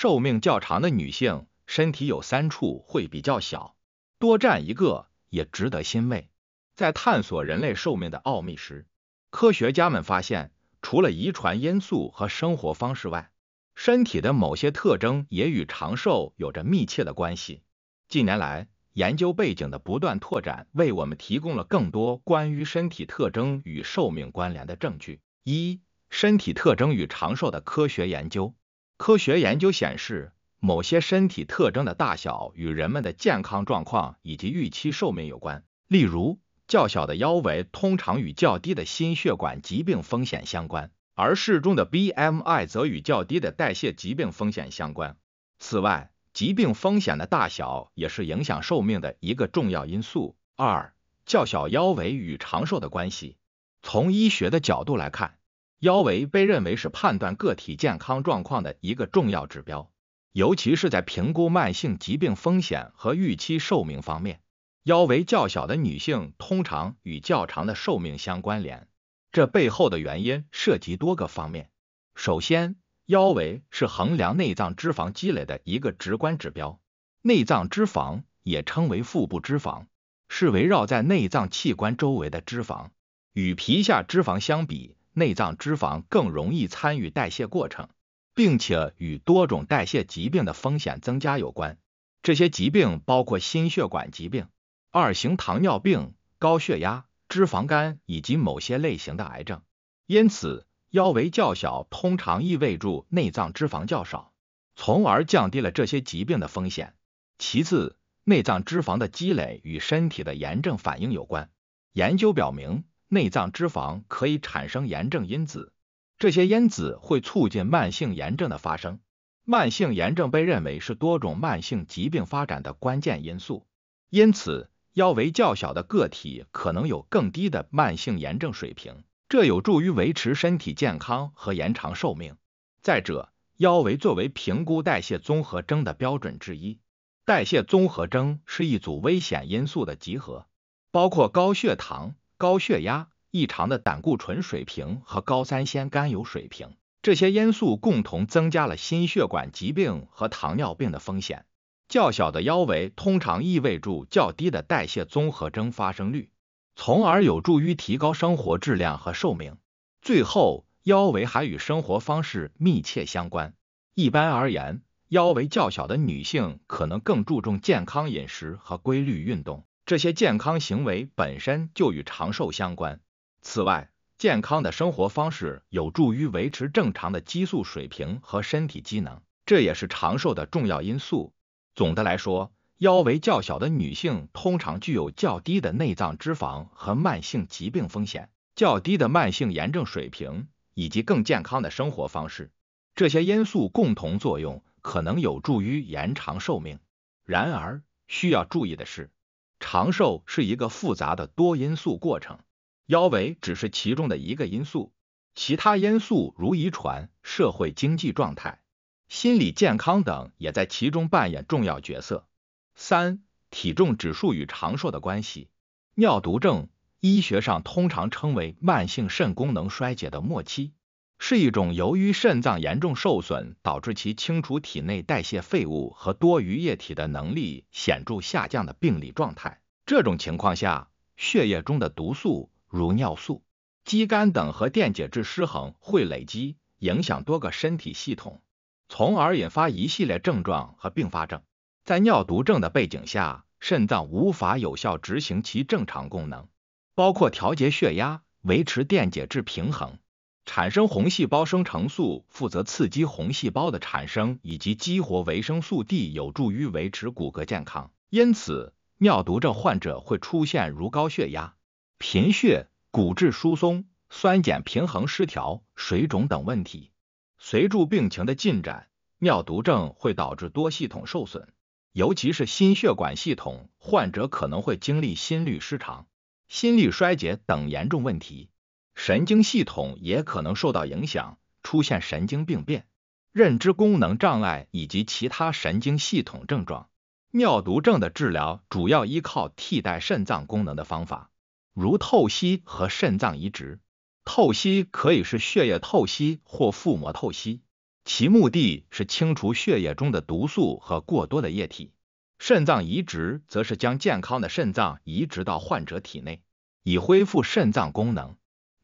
寿命较长的女性，身体有三处会比较小，多占一个也值得欣慰。在探索人类寿命的奥秘时，科学家们发现，除了遗传因素和生活方式外，身体的某些特征也与长寿有着密切的关系。近年来，研究背景的不断拓展，为我们提供了更多关于身体特征与寿命关联的证据。一、身体特征与长寿的科学研究。科学研究显示，某些身体特征的大小与人们的健康状况以及预期寿命有关。例如，较小的腰围通常与较低的心血管疾病风险相关，而适中的 BMI 则与较低的代谢疾病风险相关。此外，疾病风险的大小也是影响寿命的一个重要因素。二、较小腰围与长寿的关系。从医学的角度来看，腰围被认为是判断个体健康状况的一个重要指标，尤其是在评估慢性疾病风险和预期寿命方面。腰围较小的女性通常与较长的寿命相关联，这背后的原因涉及多个方面。首先，腰围是衡量内脏脂肪积累的一个直观指标。内脏脂肪也称为腹部脂肪，是围绕在内脏器官周围的脂肪，与皮下脂肪相比。内脏脂肪更容易参与代谢过程，并且与多种代谢疾病的风险增加有关。这些疾病包括心血管疾病、二型糖尿病、高血压、脂肪肝以及某些类型的癌症。因此，腰围较小通常意味着内脏脂肪较少，从而降低了这些疾病的风险。其次，内脏脂肪的积累与身体的炎症反应有关。研究表明。内脏脂肪可以产生炎症因子，这些因子会促进慢性炎症的发生。慢性炎症被认为是多种慢性疾病发展的关键因素，因此腰围较小的个体可能有更低的慢性炎症水平，这有助于维持身体健康和延长寿命。再者，腰围作为评估代谢综合征的标准之一，代谢综合征是一组危险因素的集合，包括高血糖。高血压、异常的胆固醇水平和高三酰甘油水平，这些因素共同增加了心血管疾病和糖尿病的风险。较小的腰围通常意味着较低的代谢综合征发生率，从而有助于提高生活质量和寿命。最后，腰围还与生活方式密切相关。一般而言，腰围较小的女性可能更注重健康饮食和规律运动。这些健康行为本身就与长寿相关。此外，健康的生活方式有助于维持正常的激素水平和身体机能，这也是长寿的重要因素。总的来说，腰围较小的女性通常具有较低的内脏脂肪和慢性疾病风险、较低的慢性炎症水平以及更健康的生活方式。这些因素共同作用可能有助于延长寿命。然而，需要注意的是。长寿是一个复杂的多因素过程，腰围只是其中的一个因素，其他因素如遗传、社会经济状态、心理健康等也在其中扮演重要角色。三、体重指数与长寿的关系。尿毒症医学上通常称为慢性肾功能衰竭的末期。是一种由于肾脏严重受损，导致其清除体内代谢废物和多余液体的能力显著下降的病理状态。这种情况下，血液中的毒素如尿素、肌酐等和电解质失衡会累积，影响多个身体系统，从而引发一系列症状和并发症。在尿毒症的背景下，肾脏无法有效执行其正常功能，包括调节血压、维持电解质平衡。产生红细胞生成素负责刺激红细胞的产生，以及激活维生素 D，有助于维持骨骼健康。因此，尿毒症患者会出现如高血压、贫血、骨质疏松、酸碱平衡失调、水肿等问题。随着病情的进展，尿毒症会导致多系统受损，尤其是心血管系统，患者可能会经历心律失常、心力衰竭等严重问题。神经系统也可能受到影响，出现神经病变、认知功能障碍以及其他神经系统症状。尿毒症的治疗主要依靠替代肾脏功能的方法，如透析和肾脏移植。透析可以是血液透析或腹膜透析，其目的是清除血液中的毒素和过多的液体。肾脏移植则是将健康的肾脏移植到患者体内，以恢复肾脏功能。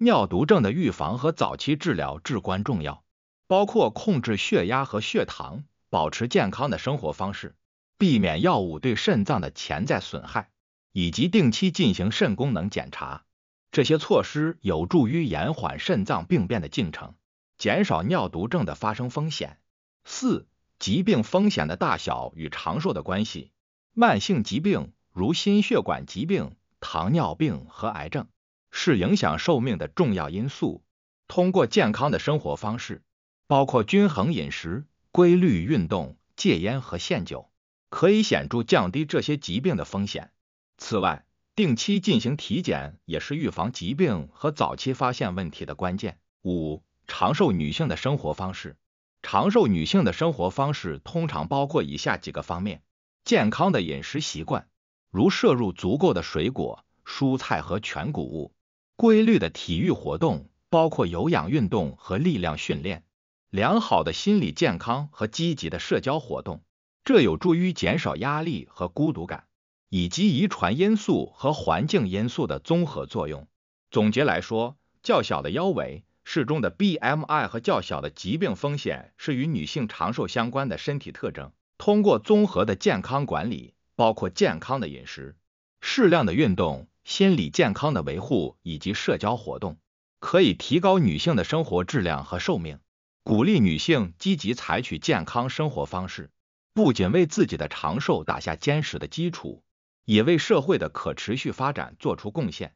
尿毒症的预防和早期治疗至关重要，包括控制血压和血糖，保持健康的生活方式，避免药物对肾脏的潜在损害，以及定期进行肾功能检查。这些措施有助于延缓肾脏病变的进程，减少尿毒症的发生风险。四、疾病风险的大小与长寿的关系。慢性疾病如心血管疾病、糖尿病和癌症。是影响寿命的重要因素。通过健康的生活方式，包括均衡饮食、规律运动、戒烟和限酒，可以显著降低这些疾病的风险。此外，定期进行体检也是预防疾病和早期发现问题的关键。五、长寿女性的生活方式。长寿女性的生活方式通常包括以下几个方面：健康的饮食习惯，如摄入足够的水果、蔬菜和全谷物。规律的体育活动，包括有氧运动和力量训练；良好的心理健康和积极的社交活动，这有助于减少压力和孤独感，以及遗传因素和环境因素的综合作用。总结来说，较小的腰围、适中的 BMI 和较小的疾病风险是与女性长寿相关的身体特征。通过综合的健康管理，包括健康的饮食、适量的运动。心理健康的维护以及社交活动，可以提高女性的生活质量和寿命。鼓励女性积极采取健康生活方式，不仅为自己的长寿打下坚实的基础，也为社会的可持续发展做出贡献。